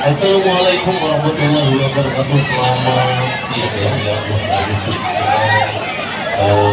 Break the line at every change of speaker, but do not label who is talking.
Assalamualaikum warahmatullahi wabarakatuh. Selamat siang ya yang Agustus eh,